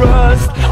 rust.